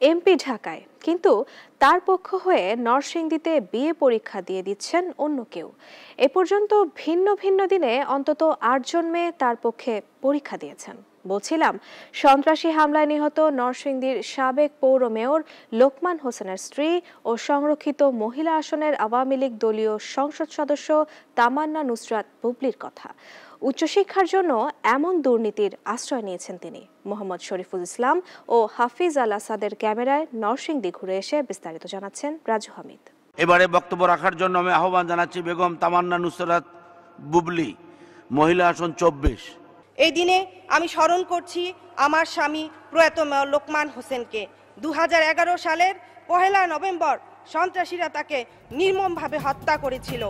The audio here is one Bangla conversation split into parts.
এমপি ঢাকায়, কিন্তু তার পক্ষ হয়ে নরসিংদীতে বিয়ে পরীক্ষা দিয়ে দিচ্ছেন অন্য কেউ। এ পর্যন্ত ভিন্ন ভিন্ন দিনে অন্তত আটজন মেয়ে তার পক্ষে পরীক্ষা দিয়েছেন। বলছিলাম, সন্ত্রাসী হামলায় নিহত নরসিংদীর সাবেক পৌর মেয়র লোকমান হোসেনের স্ত্রী ও সংরক্ষিত মহিলা আসনের আওয়ামী লীগ দলীয় সংসদ সদস্য তামান্না নুসরাত বুবলির কথা। উচ্চশিক্ষার জন্য এমন দুর্নীতির আশ্রয় নিয়েছেন তিনি। মোহাম্মদ শরীফুল ইসলাম ও হাফিজ আল আসাদের ক্যামেরায় নরসিংদী ঘুরে এসে বিস্তারিত জানাচ্ছেন রাজু হামিদ। এবারে বক্তব্য রাখার জন্য আমি আহ্বান জানাচ্ছি বেগম তামান্না নুসরাত বুবলি, মহিলা আসন চব্বিশ। এই দিনে আমি স্মরণ করছি আমার স্বামী প্রয়াত মেয়র লোকমান হোসেনকে। দুহাজার এগারো সালের পহেলা নভেম্বর সন্ত্রাসীরা তাকে নির্মমভাবে হত্যা করেছিল।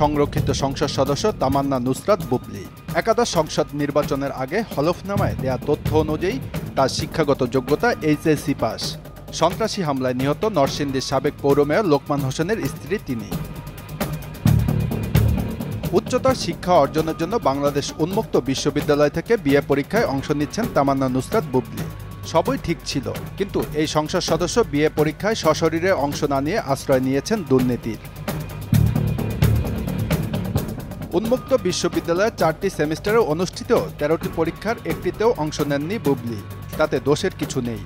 সংরক্ষিত সংসদ সদস্য তামান্না নুসরাত বুবলি। একাদশ সংসদ নির্বাচনের আগে হলফনামায় দেয়া তথ্য অনুযায়ী তার শিক্ষাগত যোগ্যতা এইচএসসি পাস। সন্ত্রাসী হামলায় নিহত নরসিংদীর সাবেক পৌর মেয়র লোকমান হোসেনের স্ত্রী তিনি। উচ্চতর শিক্ষা অর্জনের জন্য বাংলাদেশ উন্মুক্ত বিশ্ববিদ্যালয় থেকে বিএ পরীক্ষায় অংশ নিচ্ছেন তামান্না নুসরাত বুবলি। সবই ঠিক ছিল, কিন্তু এই সংসদ সদস্য বিএ পরীক্ষায় সশরীরে অংশ না নিয়ে আশ্রয় নিয়েছেন দুর্নীতির। উন্মুক্ত বিশ্ববিদ্যালয়ের চারটি সেমিস্টারে অনুষ্ঠিত তেরোটি পরীক্ষার একটিতেও অংশ নেননি বুবলি, তাতে দোষের কিছু নেই।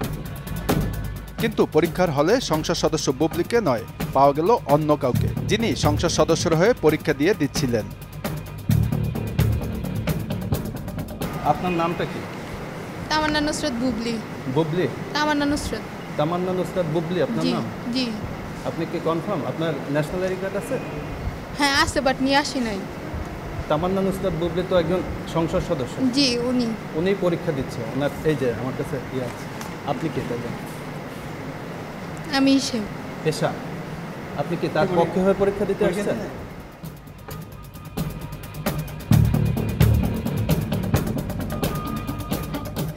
কিন্তু পরীক্ষার হলে সংসদ সদস্য বুবলিকে নয় পাওয়া গেল অন্য কাউকে যিনি সংসদ সদস্যর হয়ে পরীক্ষা দিয়ে দিচ্ছিলেন। আপনার নামটা কি? তামান্না নুসরত বুবলি। বুবলি? তামান্না নুসরত। তামান্না নুসরাত বুবলি আপনার জি নাম? জি। আপনি কি কনফার্ম আপনার ন্যাশনাল আইডি কার্ড আছে? হ্যাঁ আছে বাট নিয়ে আসি নাই। তামান্না নুসরাত বুবলি তো একজন সংসদ সদস্য। জি উনি। উনি পরীক্ষা দিচ্ছে ওনার এই যে আমার কাছে ইয়ে আছে। আপনি কি তাই আমি হিসেব পেশা আপনি কি তার পক্ষে হয়ে পরীক্ষা দিতে আসছেন?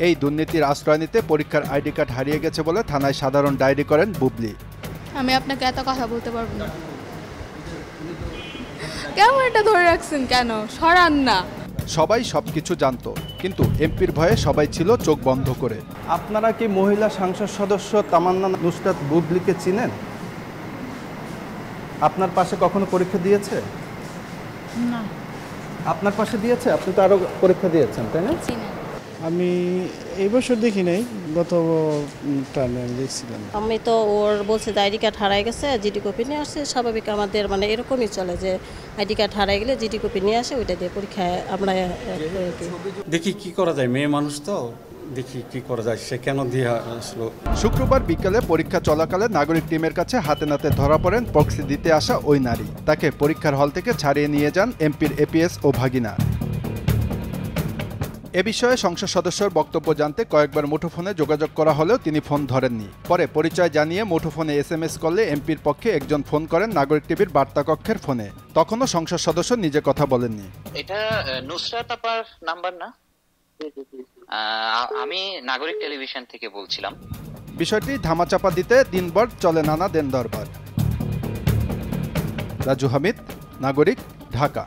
এই দুর্নীতির আশ্রয় নিতে পরীক্ষার আইডি কার্ড হারিয়ে গেছে বলে থানায় সাধারণ ডায়েরি করেন বুবলি। আমি আপনাকে এত কথা বলতে পারব না। কেমন এটা ধরে রাখছেন কেন? সরান না। সবাই সবকিছু জানতো। কিন্তু এমপির ভয়ে সবাই ছিল চোখ বন্ধ করে। আপনারা কি মহিলা সংসদ সদস্য তামান্না নুসরাত বুবলিকে চিনেন? আপনার পাশে কখনো পরীক্ষা দিয়েছে? না। আপনার পাশে দিয়েছে? আপনি তো আরও পরীক্ষা দিয়েছেন তাই না? চিনি আমি এই বছর দেখি নাই গত টার্মে আমি দেখছিলাম। আমি তো ওর বলছে যে আইডি কার্ড হারাই গেছে জিডি কপি নিয়ে আসছে। স্বাভাবিক আমাদের মানে এরকমই চলে যে আইডি কার্ড হারাই গেলে জিডি কপি নিয়ে আসে ওইটা দিয়ে পরীক্ষায় আমরা দেখি কি করা যায় মেয়ে মানুষ তো দেখি কি করা যায় সে কেন দিয়ে আসলো? শুক্রবার বিকেলে পরীক্ষা চলাকালে নাগরিক টিমের কাছে হাতে নাতে ধরা পড়েন প্রক্সি দিতে আসা ওই নারী। তাকে পরীক্ষার হল থেকে ছাড়িয়ে নিয়ে যান এমপির এপিএস ও ভাগিনা এ বিষয়ে সংসদ সদস্যর বক্তব্য জানতে কয়েকবার মুঠোফোনে যোগাযোগ করা হলেও তিনি ফোন ধরেননি। পরে পরিচয় জানিয়ে মুঠোফোনে এস এম এস করলে এমপির পক্ষে একজন ফোন করেন নাগরিক টিভির বার্তা কক্ষের ফোনে। তখনও সংসদ সদস্য নিজে কথা বলেননি। এটা নুসরাত আপার নাম্বার না? আমি নাগরিক টেলিভিশন থেকে বলছিলাম। বিষয়টি ধামাচাপা দিতে দিনভর চলে নানা দেন দরবার রাজু হামিদ নাগরিক ঢাকা।